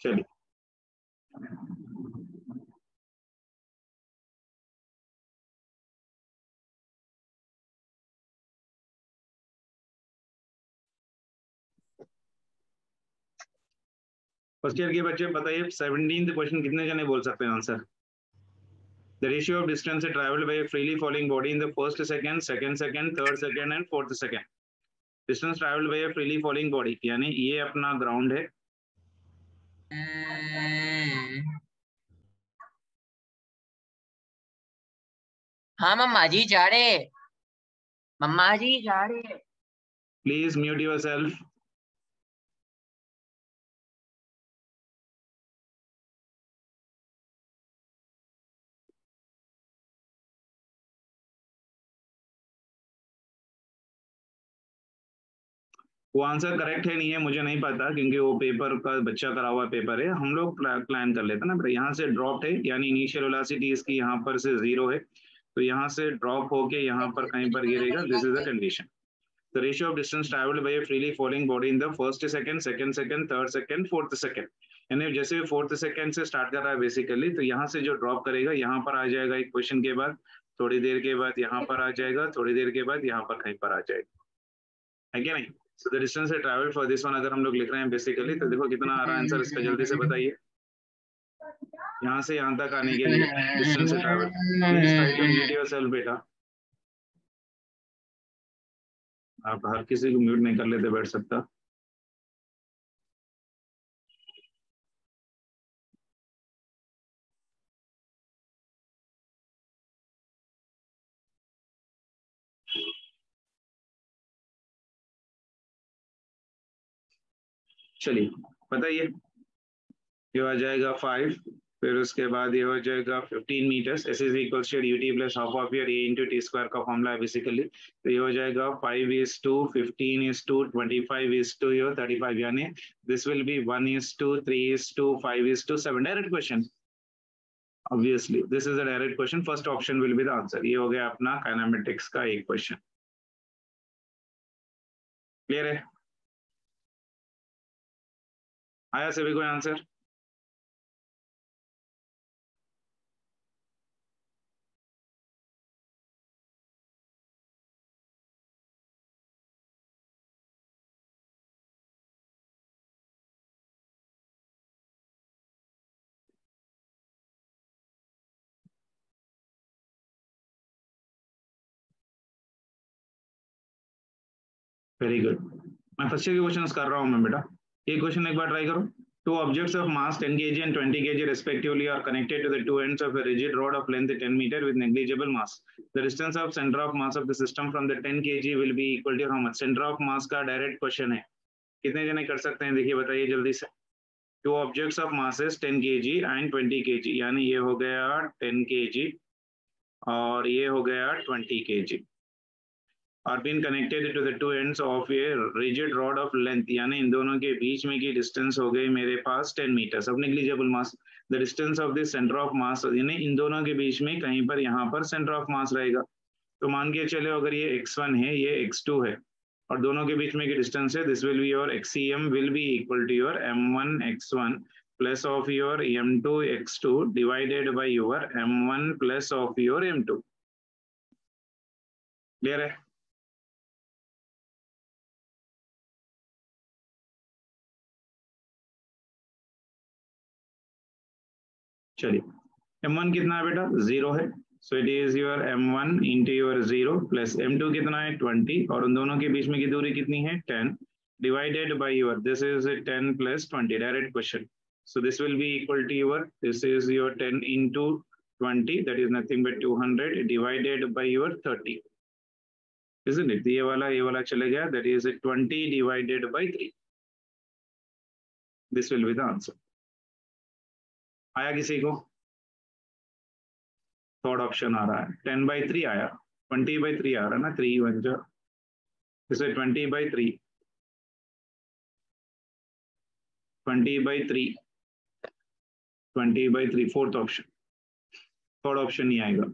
चलिए first year के बच्चे बताइए सेवनटीन क्वेश्चन कितने जने बोल सकते हैं answer The ratio of distance traveled by a freely falling body in the first second, second second, third second and fourth second. Distance traveled by a freely falling body यानी ये अपना ground है हाँ मम्मा जी जा रहे। मम्मा जी जा रहे। प्लीज़ म्यूट योर सेल्फ वो आंसर करेक्ट है नहीं है मुझे नहीं पता क्योंकि वो पेपर का बच्चा करा हुआ पेपर है। हम लोग प्लान कर लेते ना यहाँ से ड्रॉप है यानी इनिशियल वेलोसिटी इसकी यहाँ पर से ज़ीरो है। तो यहाँ से ड्रॉप होके यहाँ पर कहीं पर गिरेगा this is the condition the ratio of distance traveled by a freely body in the first second, second second, third second, fourth second. यानी जैसे फोर्थ सेकंड से स्टार्ट कर रहा है बेसिकली तो यहाँ से जो ड्रॉप करेगा यहाँ पर आ जाएगा एक क्वेश्चन के बाद थोड़ी देर के बाद यहाँ पर आ जाएगा थोड़ी देर के बाद यहाँ पर कहीं पर आ जाएगा। है क्या नहीं? So the distance I travel for this one अगर हम लोग लिख रहे हैं बेसिकली तो देखो कितना आ रहा है आंसर इसका जल्दी से बताइए। यहाँ से यहाँ तक आने के लिए डिस्टेंस ट्रैवल बेटा। आप हर किसी को म्यूट नहीं कर लेते, बैठ सकता। चलिए, बताइए। ये आ जाएगा फाइव फिर उसके बाद ये हो जाएगा 15 metres S is equal to U T plus half of your A into T square का फॉर्मूला है बेसिकली तो ये हो जाएगा 5 is to 15 is to 25 is to यो 35 यानी this will be 1 is to 3 is to 5 is to 7 direct question obviously, this is a direct question first option will be the answer ये हो गया अपना काइनेमेटिक्स का एक क्वेश्चन क्लियर है? आया सभी को आंसर वेरी गुड मैं फ़र्स्ट ईयर के क्वेश्चन कर रहा हूँ, मैं बेटा। ये क्वेश्चन एक बार ट्राई करो। Two objects of mass 10 K G and 20 K G respectively are connected to the two ends of a rigid rod of length 10 metre with negligible mass the distance of centre of mass of the system from the 10 K G will be equal to how much centre of mass का direct question है। कितने जने कर सकते हैं? देखिए, बताइए जल्दी से। Two objects of masses 10 K G and 20 K G यानी ये हो गया 10 केजी और ये हो गया 20 K G are been connected to the two ends of a rigid rod of length. यानी इन दोनों के बीच में की डिस्टेंस हो गई मेरे पास 10 मीटर अब negligible mass the distance of the centre of mass यानी इन दोनों के बीच में कहीं पर यहाँ पर सेंटर ऑफ़ मास रहेगा। तो मान के चले, अगर ये x1 है, ये x2 है, और दोनों के बीच में की डिस्टेंस है this will be your xcm will be equal to your m1 x1 plus of your m2 x2 divided by your m1 plus of your m2 clear है? चलिए M1 कितना बेटा? ज़ीरो है। So it is your M1 one into your zero plus M कितना है? Twenty और उन दोनों के बीच में की दूरी कितनी है? Ten divided by your this is ten plus twenty direct question so this will be equal to your this is your ten into twenty that is nothing but two hundred divided by your thirty ये वाला ये वाला चले गया that is twenty divided by three this will be the answer आया किसी को? Third option आ रहा है। टेन बाई थ्री आया। ट्वेंटी बाई थ्री आ रहा है ना? थ्री वन जो इसे twenty by three twenty by three twenty by three fourth option third option नहीं आएगा।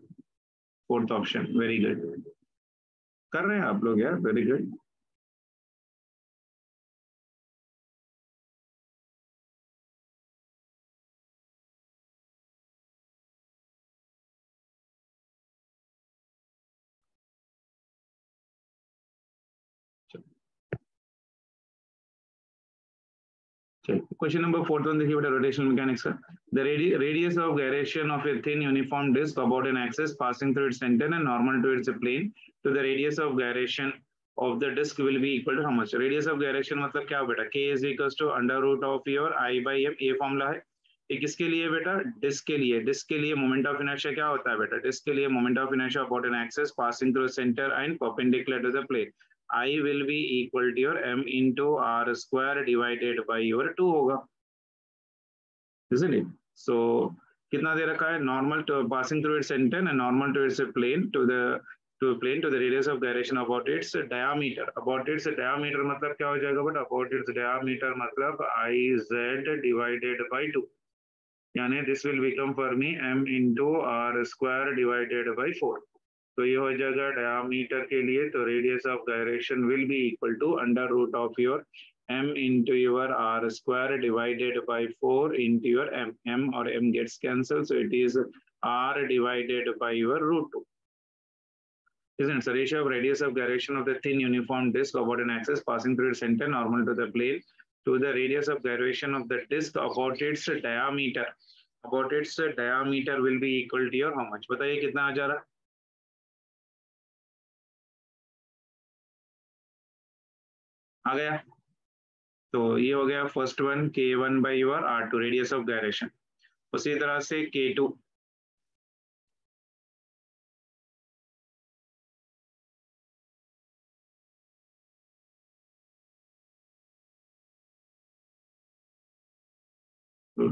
फोर्थ ऑप्शन वेरी गुड कर रहे हैं आप लोग यार? Very good question number fourth one देखिए बेटा रोटेशन मैकेनिक्स का। The radius of gyration of a thin uniform disc about an axis passing through its centre and normal to its plane to the radius of gyration of the disc will be equal to हम radius of gyration मतलब क्या हो बेटा? K is equal to under root of your I by M a formula है। एक किसके लिए बेटा? डिस्क के लिए। डिस्क के लिए मोमेंट ऑफ़ इनर्शिया क्या होता है बेटा? डिस्क के लिए moment of inertia about an axis passing through centre and perpendicular to the plane i will be equal to your m into r square divided by your 2 होगा। Isn't it? कितना दे रखा है? Normal passing through its centre and normal to its plane to the to plane to the radius of direction about its diameter about its diameter मतलब क्या हो जाएगा but? About its diameter मतलब I Z divided by two यानी this will become for me M into R square divided by four तो ये हो जाएगा डायमीटर के लिए तो radius of direction will be equal to under root of your m into your r square divided by 4 into your m. m or m gets cancelled. So it is r divided by your root 2. Isn't it? So ratio of radius of gyration of the thin uniform disk about an axis passing through its center normal to the plane to the radius of gyration of the disk about its diameter. About its diameter will be equal to your how much? बताइए कितना आ जा रहा है? आ गया। तो ये हो गया फ़र्स्ट वन के one by your R two radius of direction उसी तरह से के टू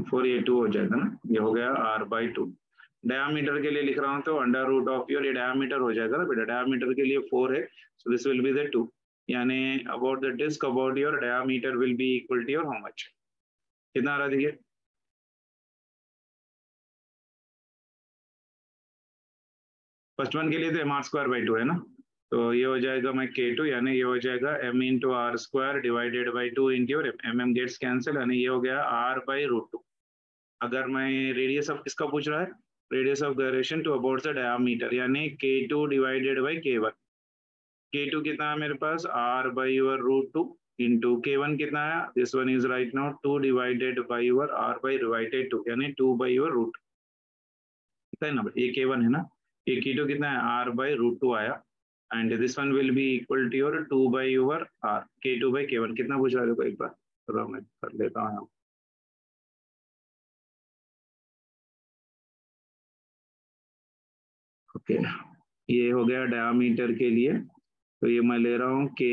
फोर ये टू हो जाएगा ना? ये हो गया आर बाई टू डायमीटर के लिए लिख रहा हूँ तो अंडर रूट ऑफ़ योर ये डायमीटर हो जाएगा ना बेटा। डायमीटर के लिए फोर है so this will be the two यानी about the disc about your diameter will be equal to your how much कितना आ रहा देखिए? फ़र्स्ट वन के लिए तो M R square by two है ना? तो ये हो जाएगा मैं के टू यानी ये हो जाएगा M into R square divided by two into your M M gets cancel यानी ये हो गया आर बाई रूट टू अगर मैं रेडियस ऑफ़ किसका पूछ रहा है? Radius of direction two about the diameter यानी K two divided by K one K two कितना है मेरे पास? R by your root two into K one कितना है? This one is right now two divided by your R by divided two यानी two by your root है ना ये K one है ना? ये के टू कितना है? आर बाई रूट टू आया। And this one will be equal to your two by your R K two by K one कितना पूछ रहा है एक बार। चलो मैं कर लेता हूँ। ओके ये हो गया डायमीटर के लिए। तो ये मैं ले रहा हूँ के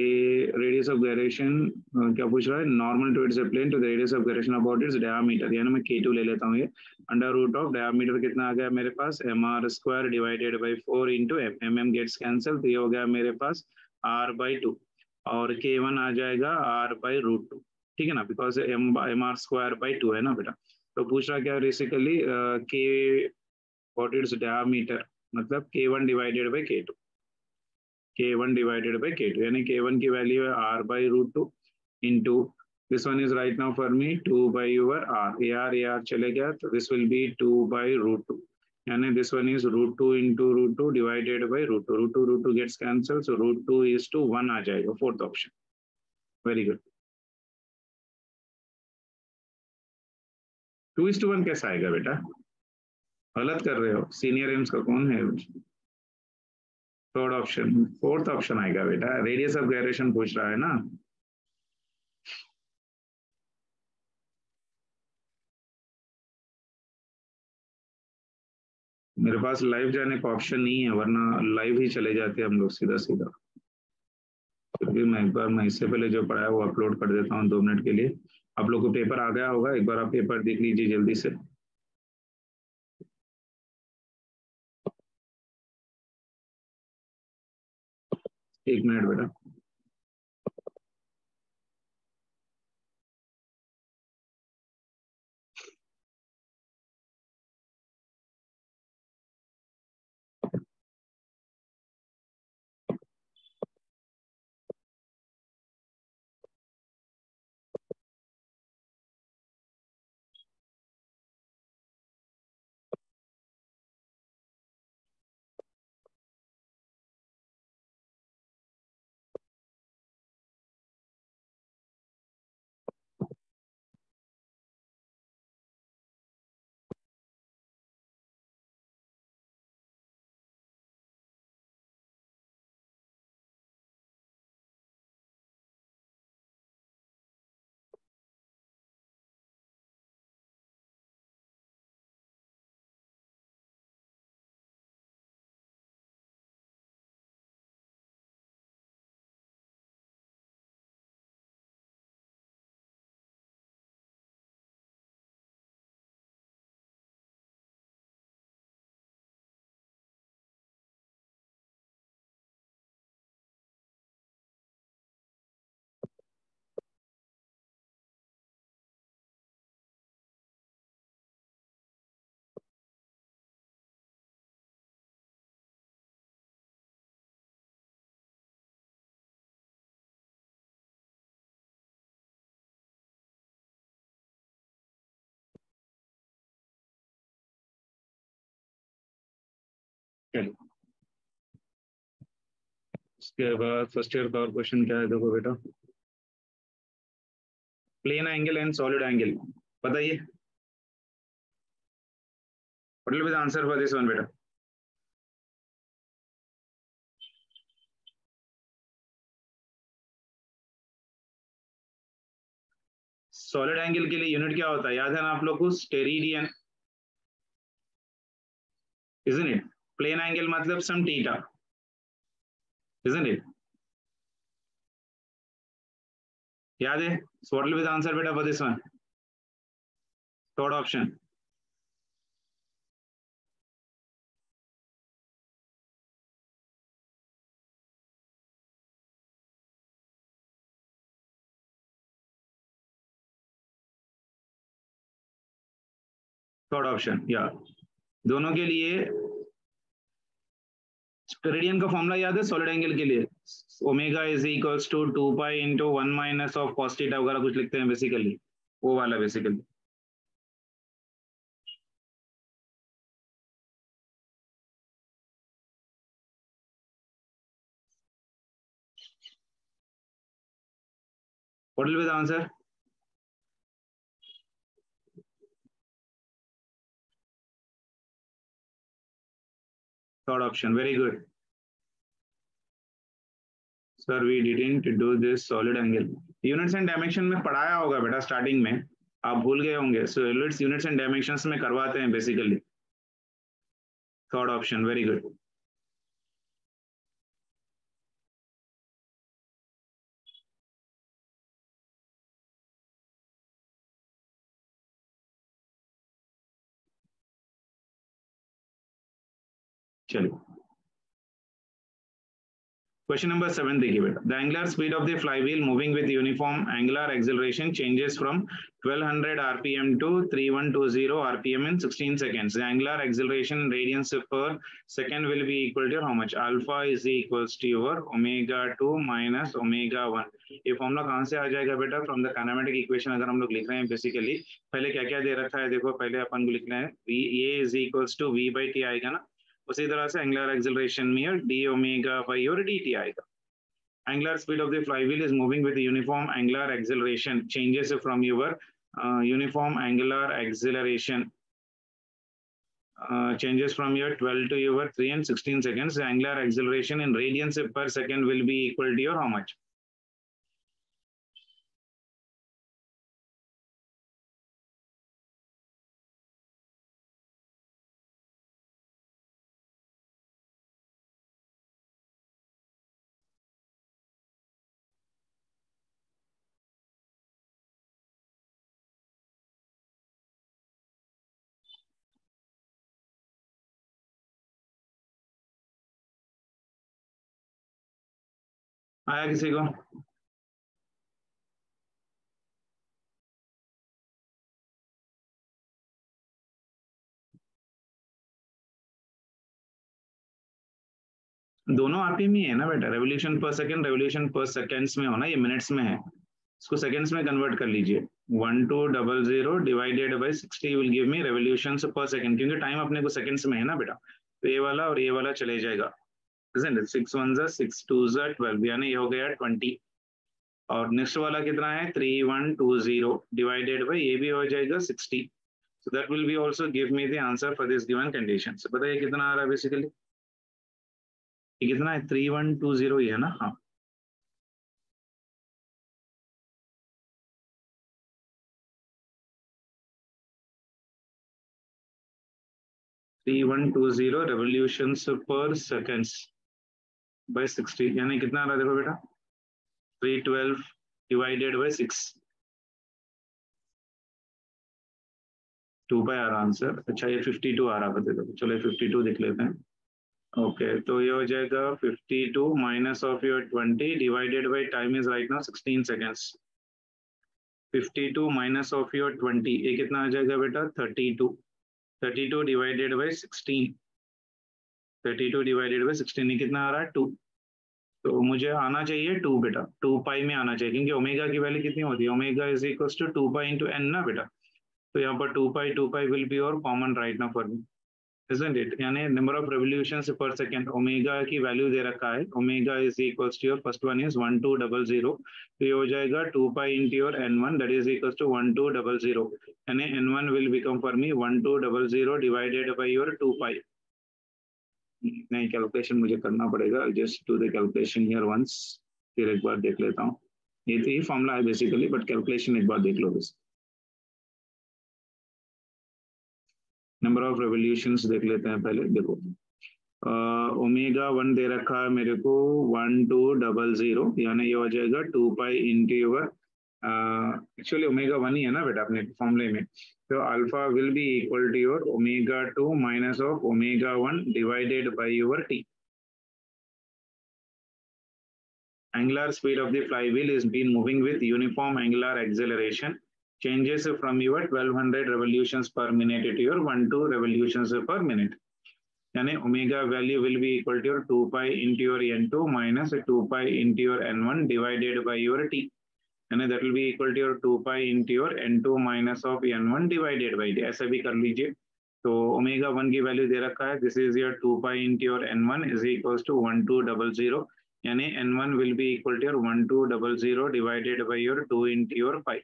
रेडियस ऑफ़ गायरेशन क्या पूछ रहा है? Normal to its plane to the radius of gyration about its diameter यानी मैं के टू ले लेता हूँ ये। अंडर रूट ऑफ़ डायमीटर कितना आ गया मेरे पास? M R square divided by four into M M M gets cancel तो ये हो गया मेरे पास आर बाई टू और के वन आ जाएगा आर बाई रूट टू ठीक है ना? Because M M R square by two है ना बेटा? तो पूछ रहा क्या बेसिकली के वॉट इट्स डायमीटर मतलब K one divided by K two K one divided by K two यानी के वन की वैल्यू है R by root two into this one is right now for me two by your R A R A R चले गया तो this will be two by root two यानी this one is root two into root two divided by root two root two root two gets cancel root two is to one आ जाएगा fourth option very good two is to one कैसा आएगा बेटा? गलत कर रहे हो senior AIIMS का कौन है? थर्ड ऑप्शन फोर्थ ऑप्शन आएगा बेटा। रेडियस ऑफ़ गायरेशन पूछ रहा है ना? मेरे पास लाइव जाने का ऑप्शन नहीं है, वरना लाइव ही चले जाते हम लोग सीधा सीधा फिर भी मैं एक बार, मैं इससे पहले जो पढ़ाया, वो अपलोड कर देता हूँ दो मिनट के लिए। आप लोग को पेपर आ गया होगा, एक बार आप पेपर देख लीजिए जल्दी से। एक मिनट चलो उसके बाद फ़र्स्ट ईयर का और क्वेश्चन क्या है देखो बेटा। Plane angle and solid angle बताइए। Answer for this one beta solid angle के लिए यूनिट क्या होता है? याद है ना आप लोग को? स्टेरिडियन isn't it? Plane angle मतलब some theta isn't it याद है so what will be the answer beta for this one third option third option या दोनों के लिए स्टेरिडियन का फॉर्मूला याद है? सॉलिड एंगल के लिए. Omega is equals to two pi into one minus of cos theta वगैरह कुछ लिखते हैं बेसिकली वो वाला basically What will be the answer? Third option, very good. Sir, we didn't do this solid angle. Units and dimension में पढ़ाया होगा बेटा स्टार्टिंग में आप भूल गए होंगे सॉलिड्स यूनिट्स एंड dimensions में करवाते हैं basically third option very good चलो क्वेश्चन नंबर सेवन देखिए बेटा। The angular speed of the flywheel moving with uniform angular acceleration changes from 1200 RPM to 3120 RPM in 16 seconds the angular acceleration radians per second will be equal to how much alpha is equals to your omega 2 minus omega 1 ये formula कहाँ से आ जाएगा बेटा? From the kinematic equation अगर हम लोग लिख रहे हैं बेसिकली पहले क्या-क्या दे रखा है? देखो, पहले अपन को लिखना है। V, a is equals to v by t आएगा ना? उसी तरह से एंगुलर एक्सिलरेशन में डी ओमेगा बाई और डी टी आएगा angular speed of the flywheel is moving with uniform angular acceleration changes from your uh, uniform angular acceleration uh, changes from your 12 to your 3 and 16 seconds the angular acceleration in radians per second will be equal to your how much आया किसी को? दोनों RPM ही है ना बेटा? Revolution per second revolution per seconds में होना ये मिनट्स में है। इसको सेकंड्स में कन्वर्ट कर लीजिए। One two double zero divided by sixty will give me revolution per second क्योंकि टाइम अपने को सेकंड्स में है ना बेटा? तो ये वाला और ये वाला चले जाएगा। सिक्स वन जा सिक्स टू जा ट्वेल्व यानी ये हो गया ट्वेंटी और नेक्स्ट वाला कितना है? Three one two zero divided by ये भी हो जाएगा sixty so that will be also give me the answer for this given condition बताइए कितना आ रहा है बेसिकली ये कितना है? थ्री वन टू ज़ीरो ही है ना? हाँ. Three one two zero revolution per seconds by sixty यानी कितना आ रहा है देखो बेटा? Three twelve divided by six two by आ रहा आंसर अच्छा ये फिफ्टी टू आ रहा बता दो। चलो फिफ्टी टू देख लेते हैं। ओके तो ये हो जाएगा 52 minus of your 20 divided by time is right now 16 seconds 52 minus of your 20 ये कितना आ जाएगा बेटा? 32 32 डिवाइडेड बाय 16 32 डिवाइडेड बाय 16 ये कितना आ रहा है? 2 तो मुझे आना चाहिए टू बेटा, टू पाई में आना चाहिए, क्योंकि ओमेगा की वैल्यू कितनी होती है? Omega is equal to two pi into N ना बेटा? तो यहाँ पर two pi two pi will be और कॉमन राइट ना फॉर मी इजेंट इट यानी number of revolution per second omega की वैल्यू दे रखा है omega is equal to your first one is one two double zero तो ये हो जाएगा two pi into your N one that is equal to one two double zero यानी N one will become for me one two double zero divided by your two pi नहीं calculation मुझे करना पड़ेगा। Just to the calculation here once फिर एक बार देख लेता हूँ। ये तो ही फॉर्मूला है बेसिकली बट कैलकुलेशन एक बार देख लो बस। नंबर ऑफ़ रेवोल्यूशंस देख लेते हैं पहले देखो। ओमेगा uh, वन दे रखा है मेरे को वन टू डबल ज़ीरो यानी ये हो जाएगा two pi into your actually omega one ही है ना बेटा अपने फॉर्मूले में तो alpha will be equal to your omega two minus of omega one divided by your T angular speed of the flywheel is been moving with uniform angular acceleration changes from your 1200 revolutions per minute to your 1 2 revolutions per minute. Yani omega value will be equal to your 2 pi into your n2 minus 2 pi into your n1 divided by your t. And that will be equal to your 2 pi into your n2 minus of n1 divided by t. ऐसा भी कर लीजिए। तो omega one की value दे रखा है। This is your two pi into your N one is equals to one two double zero यानी N one will be equal to your one two double zero divided by your two into your pi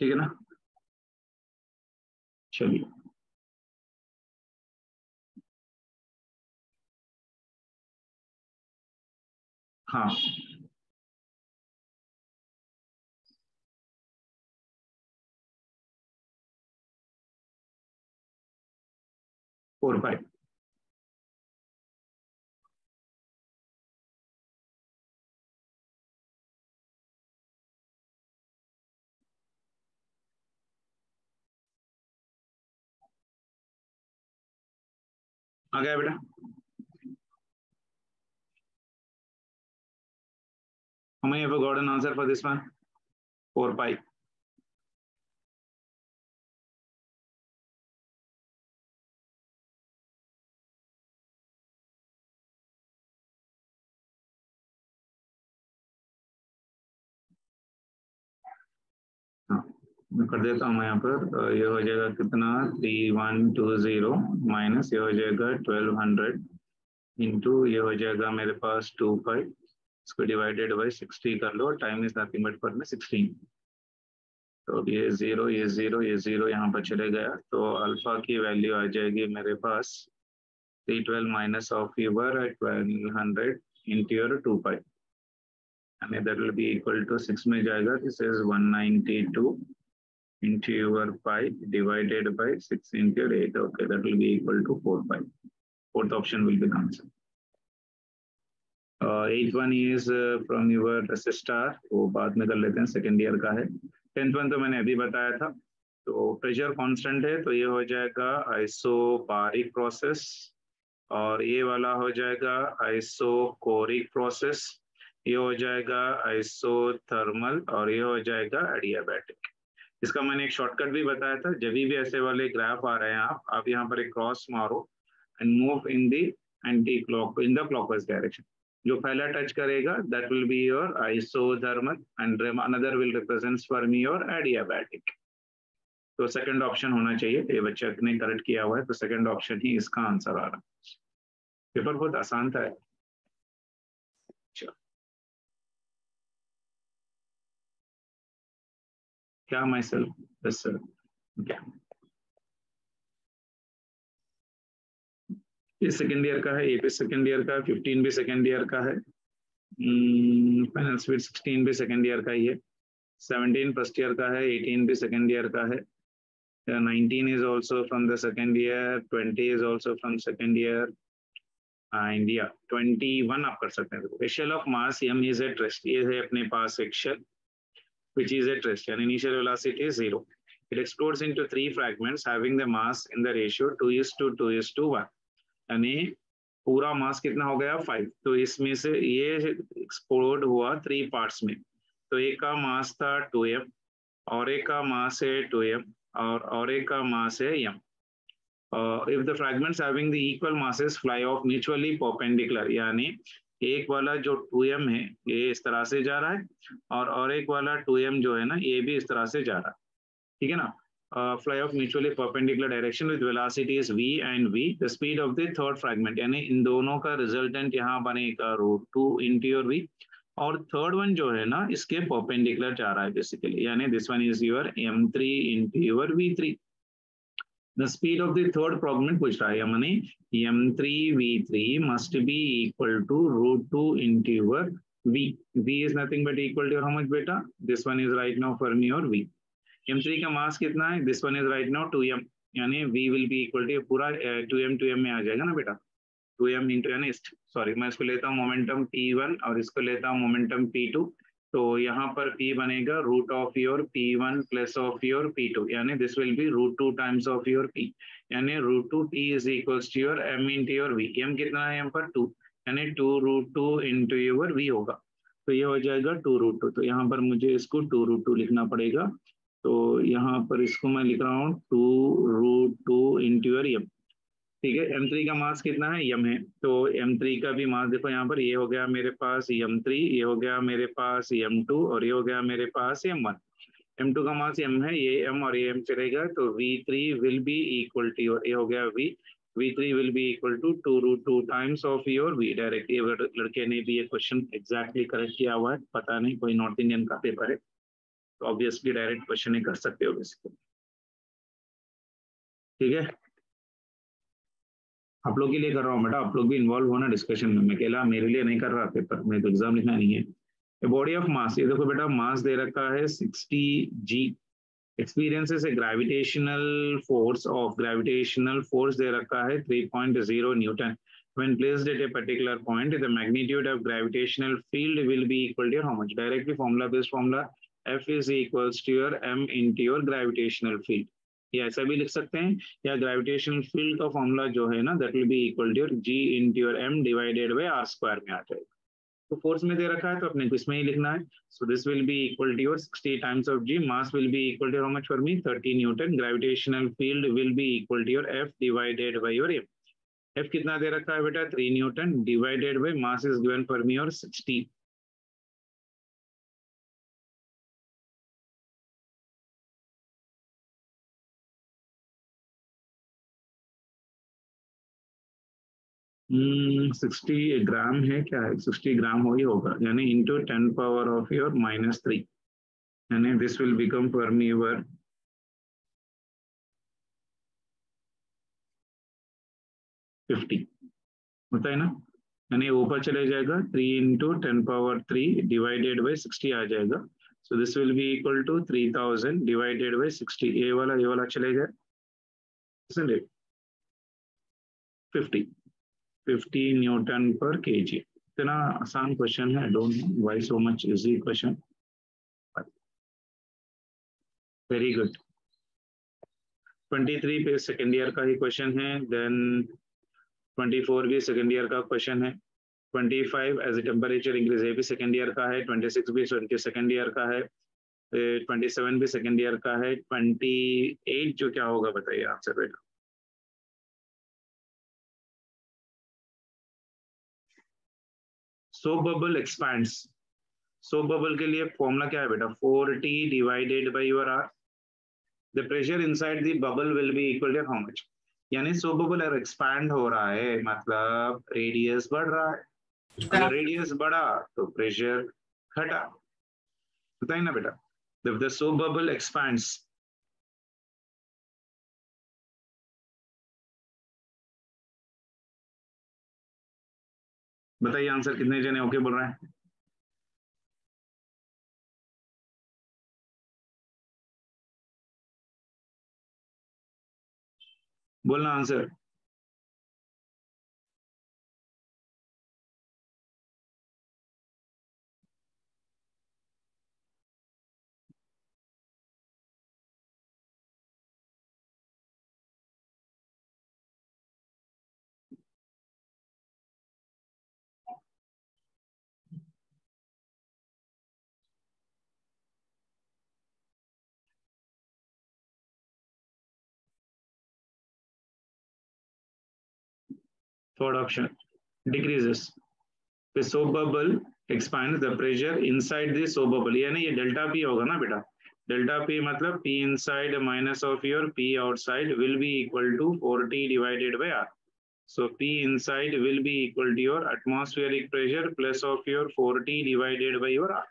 ठीक है ना? चलिए। हाँ four five आ गया बेटा How many have got an answer for this one? Four pi. मैं कर देता हूँ मैं यहाँ पर ये हो जाएगा कितना three one two zero minus ये हो जाएगा ट्वेल्व हंड्रेड इंटू ये हो जाएगा मेरे पास टू फाइव इसको डिवाइडेड बाई सिक्सटी कर लो टाइम इज़ नथिंग बट पर में सिक्सटीन तो अब ये ज़ीरो ये ज़ीरो ये ज़ीरो यहाँ पर चले गया। तो अल्फ़ा की वैल्यू आ जाएगी मेरे पास three twelve minus of your twelve hundred into two five and that will be equal to 6 में जाएगा। This is 192 into your pi divided by 6 into 8 okay, that will be equal to 4 pi fourth option will be the answer uh, one one from from your वो बाद में कर लेते हैं second year का है। टेंथ वन तो मैंने अभी बताया था। तो प्रेशर कांस्टेंट है तो ये हो जाएगा आइसोबारिक प्रोसेस और ये वाला हो जाएगा आइसोकोरिक प्रोसेस ये हो जाएगा आइसोथर्मल और ये हो जाएगा एडियाबैटिक इसका मैंने एक शॉर्टकट भी बताया था जब भी ऐसे वाले ग्राफ आ रहे हैं आप आप यहाँ पर एक क्रॉस मारो and move in the anti clock in the clockwise direction जो पहला टच करेगा that will be your isothermal and another will represents for me your adiabatic तो सेकंड ऑप्शन होना चाहिए ये बच्चा ने करेक्ट किया हुआ है तो सेकंड ऑप्शन ही इसका आंसर आ रहा है। पेपर बहुत आसान था। क्या माई सेल्फ सर क्या? ये सेकेंड ईयर का है ये भी सेकेंड ईयर का फिफ्टीन भी सेकेंड ईयर का है फाइनल स्पीड सिक्सटीन भी सेकेंड ईयर का ही है सेवनटीन फ़र्स्ट ईयर का है एटीन भी सेकेंड ईयर का है nineteen is also from the second year twenty is also from second year India twenty one आप कर सकते हैं shell of mass M is at rest ये है अपने पास एक shell which is at rest and initial velocity is zero. It explodes into three fragments, having the mass in the ratio 2 is to 2 is to 1. यानी पूरा mass कितना हो गया? फाइव तो इसमें से ये एक्सप्लोड हुआ थ्री पार्ट्स में। तो एक का मास था टू एम और एक का मास है टू एम और और एक का मास है M if the the having the equal equal fly of off mutually यानी एक वाला जो टू एम है, ये इस तरह से जा रहा है, और और एक वाला टू एम जो है ना, ये भी इस तरह से जा रहा है। ठीक है ना? uh, fly off mutually perpendicular direction with velocity is v and v. The speed of the third fragment yani in dono ka resultant yahan uh, banega root 2 into your v. और थर्ड वन जो है ना इसके perpendicular जा रहा है basically यानी this one is your M three into V three the speed of third third पूछ रहा है मैंने M three V three must be equal to root two into V V is nothing but equal to your how much बेटा? This one is right now for me your V m3 का mass कितना है? This one is right now 2m यानी v will be equal to पूरा 2m 2m में आ जाएगा ना बेटा? 2m इंटू यानी सॉरी मैं इसको लेता हूँ मोमेंटम p1 और इसको लेता हूँ मोमेंटम p2 तो यहाँ पर p बनेगा root of your p1 plus of your p2 यानी this will be root two times of your P यानी root two P is equal to your m into your V M कितना है यहाँ पर? 2 यानी 2 root two into your v होगा तो ये हो जाएगा टू रूट टू तो यहाँ पर मुझे इसको टू रूट टू लिखना पड़ेगा तो यहाँ पर इसको मैं लिख रहा हूँ, two root two into M ठीक है एम थ्री का मास कितना है? यम है। तो एम थ्री का भी मास देखो, यहाँ पर ये हो गया मेरे पास यम थ्री ये हो गया मेरे पास एम टू और ये हो गया मेरे पास एम वन एम टू का मास एम है, ये एम और ये एम चलेगा तो V three will be equal to ये हो गया V V three will be equal to two root two times of your V direct ये लड़के ने भी ये क्वेश्चन एग्जैक्टली करेक्ट किया हुआ है, पता नहीं, कोई नॉर्थ इंडियन का पेपर है। तो ऑब्वियसली डायरेक्ट क्वेश्चन कर सकते हो बेसिकली ठीक है? आप लोग के लिए कर रहा हूँ बेटा, आप लोग भी इन्वॉल्व होना डिस्कशन में। मैं अकेला मेरे लिए नहीं कर रहा पेपर मैं तो एग्ज़ाम लिखना नहीं है। बॉडी ऑफ़ मास ये देखो बेटा मास दे रखा है 60 g experiences a gravitational force of gravitational force दे रखा है 3.0 newton when placed at a particular point the magnitude of gravitational field will be equal to how much directly formula based formula F is equals to your m into your gravitational field. या ऐसा भी लिख सकते हैं। या gravitational field का formula जो है ना that will be equal to your G into your M divided by R square में आ जाएगा। तो फोर्स में दे रखा है तो अपने को इसमें ही लिखना है। So this will be equal to your 60 times of G mass will be equal to how much for me 30 newton gravitational field will be equal to your F divided by your M F कितना दे रखा है बेटा? 3 newton divided by mass is given for me और 60 sixty gram है क्या? Sixty gram हो ही होगा। यानी into ten power of your minus three यानी this will become for me your fifty होता है ना? यानी ऊपर चले जाएगा three into ten power three divided by sixty आ जाएगा। So this will be equal to three thousand divided by sixty ए वाला ये वाला चले जाए। फिफ्टी 50 न्यूटन पर केजी इतना आसान क्वेश्चन है don't know why so much easy question very good 23 पे सेकेंड ईयर का ही क्वेश्चन है देन 24 भी सेकेंड ईयर का क्वेश्चन है. 25 एज ए टेम्परेचर इंक्रीज ये भी सेकेंड ईयर का है. 26 भी ट्वेंटी सेकेंड ईयर का है. 27 भी सेकेंड ईयर का है. 28 जो क्या होगा, बताइए आपसे बेटा soap bubble expands soap bubble के लिए फॉर्मूला क्या है बेटा? Four T divided by your R the pressure inside the bubble will be equal to how much यानी सोप बबल अगर एक्सपैंड हो रहा है मतलब रेडियस बढ़ रहा है। रेडियस बढ़ा तो प्रेशर घटा। बताइए ना बेटा? if the soap bubble expands बताइए आंसर कितने जने ओके बोल रहे हैं? बोलना answer. Option decreases the soap bubble expands the pressure inside the soap bubble यानी ये delta p होगा ना बेटा delta p मतलब p inside minus of your p outside will be equal to 4t divided by r so p inside will be equal to your atmospheric pressure plus of your 4t divided by your r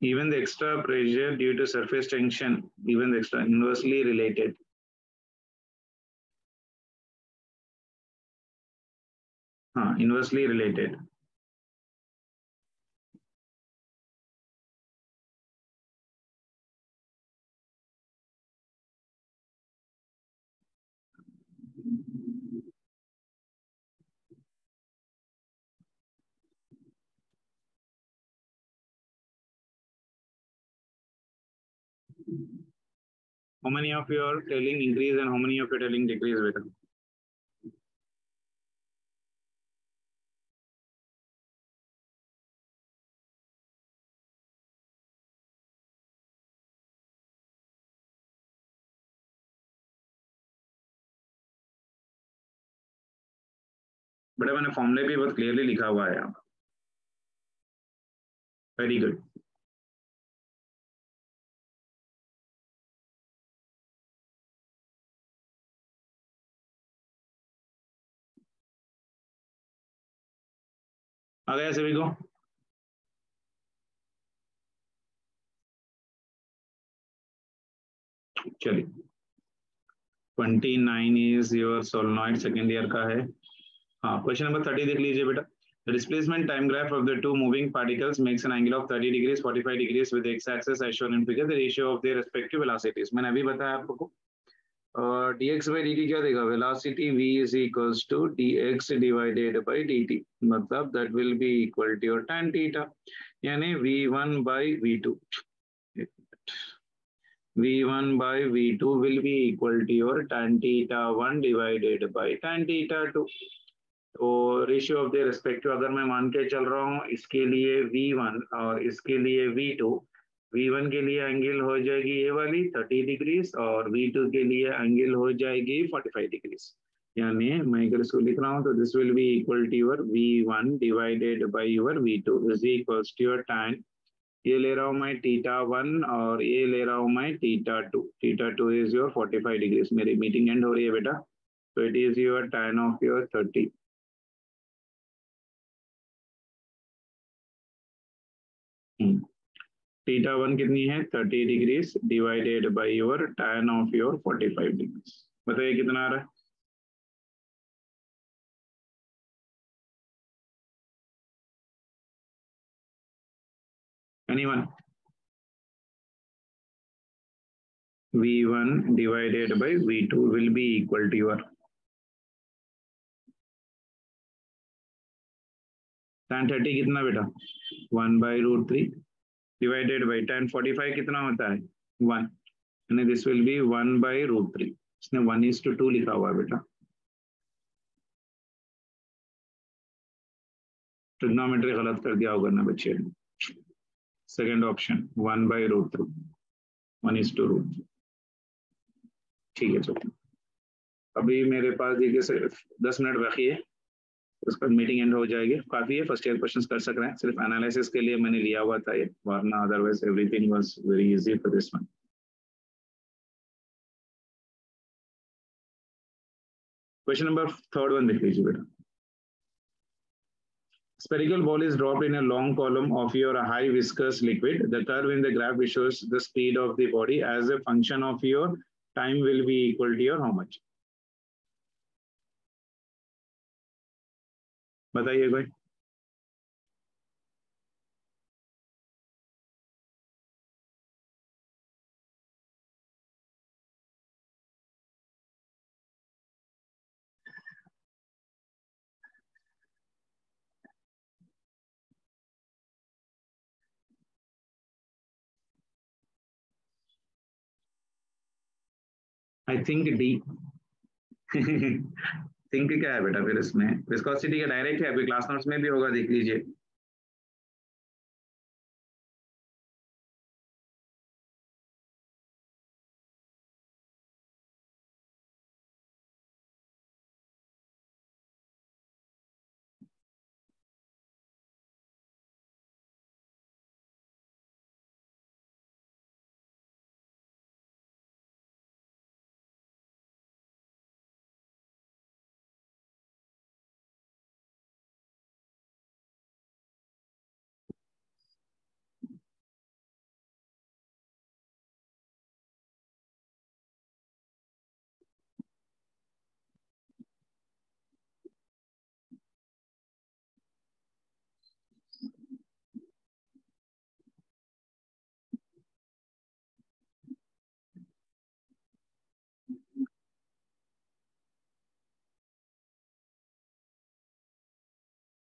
even the extra pressure due to surface tension, even the extra inversely related. Uh, inversely related. How many of your telling increase and how many of your telling decrease, beta? बेटा मैंने फॉर्मूले भी बहुत clearly लिखा हुआ है यहाँ very good आ गया, सभी को। चलिए। Twenty nine is your solenoid second year का है। हाँ क्वेश्चन नंबर थर्टी देख लीजिए बेटा। Displacement time graph of the two moving particles makes an angle of thirty degrees forty five degrees with X axis as shown in figure the ratio of the respective velocities मैंने अभी बताया आपको। Dx by dt क्या देगा velocity v equals to dx divided by dt मतलब that will be equal to your tan theta यानी v1 by v2 v1 by v2 will be equal to your tan theta 1 divided by tan theta 2 तो ratio of the respective अगर मैं मान के चल रहा हूँ इसके लिए v1 और इसके लिए v2 v1 के लिए एंगल हो जाएगी ये वाली 30 डिग्रीज और v2 के लिए एंगल हो जाएगी 45 डिग्रीज यानी मैं अगर इसको लिख रहा हूँ तो this will be equal to your v1 divided by your v2 is equals to your tan. ये ले रहा हूँ मैं टीटा वन और ये ले रहा हूँ मैं theta two theta two is your 45 degrees मेरी मीटिंग एंड हो रही है बेटा. तो it is your tan of your 30 theta one कितनी है? Thirty degrees divided by your tan of your forty five degrees बताइए कितना आ रहा है? Anyone? V1 divided by v2 will be equal to your tan 30 कितना बेटा? 1 by root 3 divided by tan 45 कितना होता है? 1 यानी this will be 1 by root 3 इसने 1 is to 2 लिखा हुआ बेटा। ट्रिग्नोमेट्री गलत कर दिया होगा ना बच्चे। ने second option one by root three one is two root ठीक है, चलो। अभी मेरे पास देखिए, दस मिनट बाकी है। उसके बाद मीटिंग एंड हो जाएगी काफ़ी है फ़र्स्ट ईयर क्वेश्चंस कर सक रहे हैं सिर्फ़ एनालिसिस के लिए मैंने लिया हुआ था ये वरना otherwise everything was very easy for this one question number third one देख लीजिए बेटा spherical ball is dropped in a long column of your high viscous liquid. The curve in the graph shows the speed of the body as a function of your time will be equal to your how much? बताइए कोई I think D think क्या है बेटा फिर इसमें? Viscosity का direct है? अभी क्लास नोट्स में भी होगा, देख लीजिए।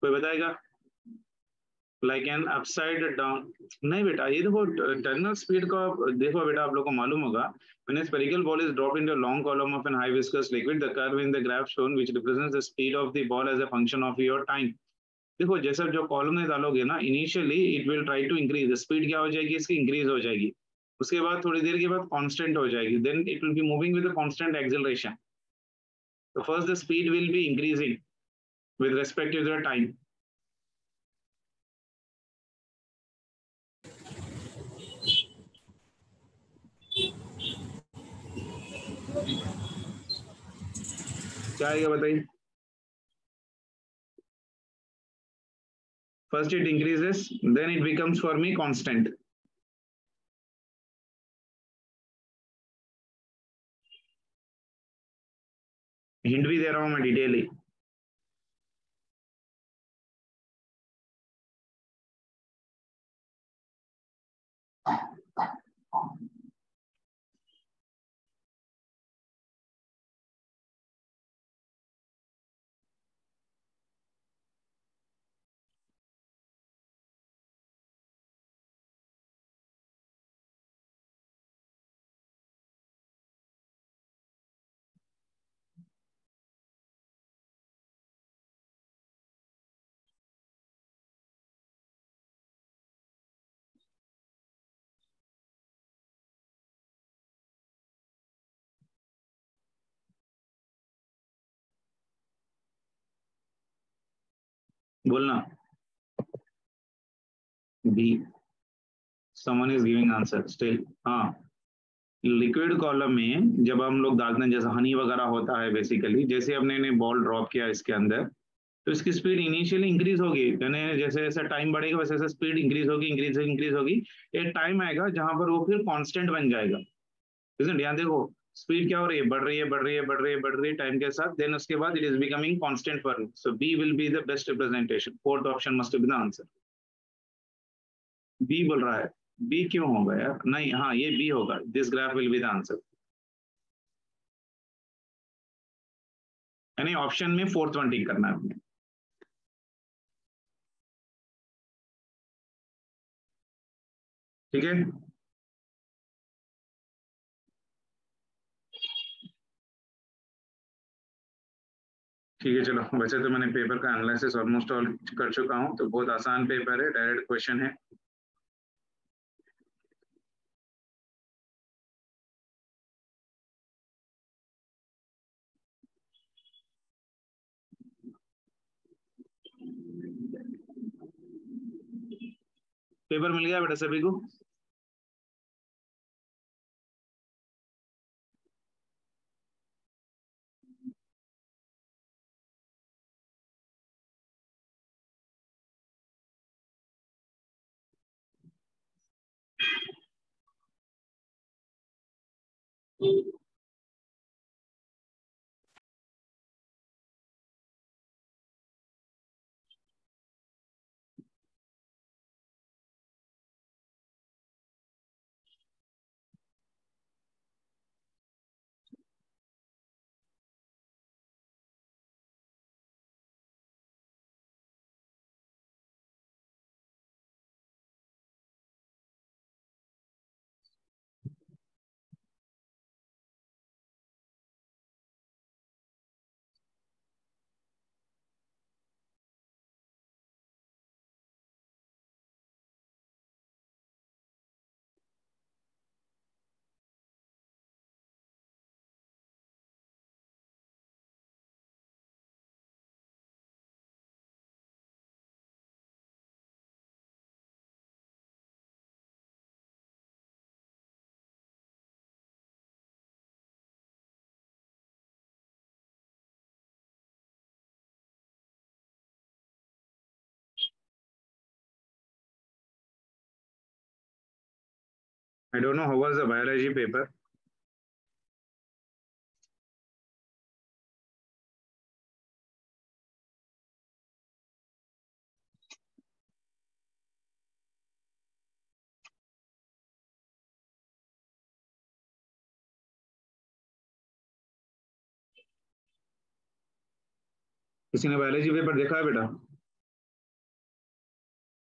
कोई बताएगा लाइक एन अपसाइड डाउन नहीं बेटा ये देखो टर्नल स्पीड का देखो बेटा आप लोग को मालूम होगा when a spherical ball is dropped into a long column of an high viscous liquid the curve in the graph shown which represents the speed of the ball as a function of your time देखो जैसे जो column में डालोगे ना initially it will try to increase speed क्या हो जाएगी इसकी इंक्रीज हो जाएगी उसके बाद थोड़ी देर के बाद कांस्टेंट हो जाएगी then it will be moving with constant acceleration so first the speed will be increasing with respect to the time बताइए first it increases then it becomes for me constant hint भी दे रहा हूँ मैं डिटेली बोलना। B someone is giving answer still हाँ। Liquid column में जब हम लोग हैं जैसे हनी वगैरह होता है बेसिकली जैसे हमने ने बॉल ड्रॉप किया इसके अंदर तो इसकी स्पीड इनिशियली इंक्रीज होगी। यानी जैसे जैसे टाइम बढ़ेगा, वैसे वैसे स्पीड इंक्रीज होगी इंक्रीज इंक्रीज होगी। एक टाइम आएगा जहाँ पर वो फिर कांस्टेंट बन जाएगा। ध्यान देखो स्पीड क्या हो रही है? बढ़ रही है, बढ़ रही है, बढ़ रही है, बढ़ रही है टाइम के साथ देन उसके बाद it is becoming constant for so B will be the best representation fourth option must be the answer B बोल रहा है बी क्यों होगा यार? नहीं हाँ ये बी होगा. This graph will be the answer यानी ऑप्शन में फोर्थ वन टिक करना है आपने. ठीक है? ठीक है, चलो, वैसे तो मैंने पेपर का एनालिसिस ऑलमोस्ट ऑल कर चुका हूँ तो बहुत आसान पेपर है डायरेक्ट क्वेश्चन है। पेपर मिल गया बेटा सभी को? I don't know, how was the biology paper. किसी ने बायोलॉजी पेपर देखा है बेटा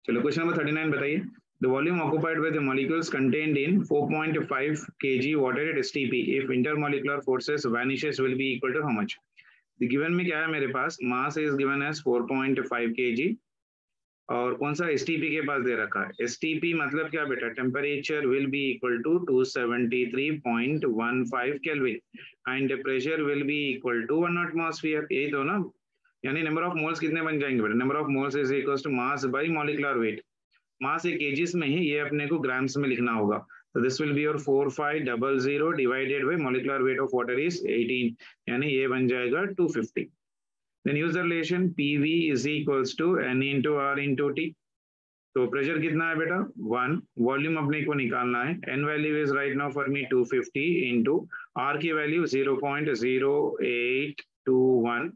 चलो क्वेश्चन नंबर थर्टी नाइन बताइए the volume occupied by the molecules contained in 4.5 kg water at STP if intermolecular forces vanishes will be equal to how much the given में क्या है मेरे पास mass is given as 4.5 kg और कौन सा STP के पास दे रखा है STP मतलब क्या बेटा temperature will be equal to 273.15 Kelvin and pressure will be equal to 1 atmosphere यही तो ना यानी नंबर ऑफ़ मोल्स कितने बन जाएँगे बेटा number of moles is equals to mass by molecular weight mass एक केजीस में ही ये अपने को ग्राम्स में लिखना होगा। तो this will be your four five double zero divided by molecular weight of water is 18 यानी ये बन जाएगा 250 then use relation PV is equals to N into R into T तो प्रेशर कितना है बेटा? वन वॉल्यूम अपने को निकालना है। N value is right now for me 250 into R की value 0.0821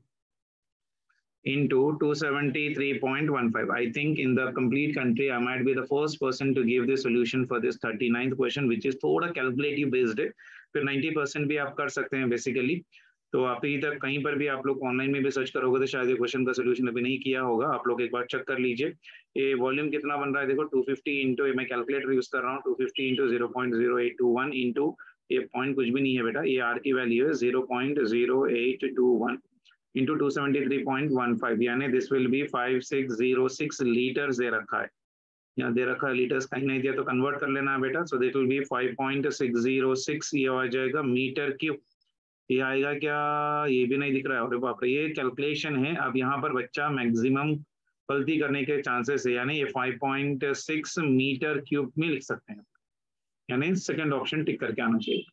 into 273.15. I think in the complete country, I might be the first person to give the solution for this 39th question, which is थोड़ा calculative based. है फिर 90% भी आप कर सकते हैं basically. तो आप इधर कहीं पर भी आप लोग ऑनलाइन में भी सर्च करोगे तो शायद ये क्वेश्चन का सोल्यूशन अभी नहीं किया होगा। आप लोग एक बार चेक कर लीजिए। ये वॉल्यूम कितना बन रहा है? देखो 250 फिफ्टी इंटू मैं कैलकुलेटर यूज़ कर रहा हूँ 250 fifty into zero point zero eight two one into ये पॉइंट कुछ भी नहीं है बेटा। ये आर की वैल्यू है zero point zero eight two one into 273.15 यानी दिस विल बी 5606 लीटर्स दे रखा है। यहाँ दे रखा है लीटर्स कहीं नहीं दिया तो कन्वर्ट कर लेना बेटा। सो दिट विल बी 5.606 ये आ जाएगा मीटर क्यूब ये आएगा क्या? ये भी नहीं दिख रहा है। अरे बाप रे, ये कैलकुलेशन है। अब यहाँ पर बच्चा मैक्सिमम गलती करने के चांसेस है। यानी ये 5.6 मीटर क्यूब में लिख सकते हैं। यानी सेकंड ऑप्शन टिक करके आना चाहिए।